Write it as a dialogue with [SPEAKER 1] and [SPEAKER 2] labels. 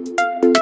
[SPEAKER 1] Música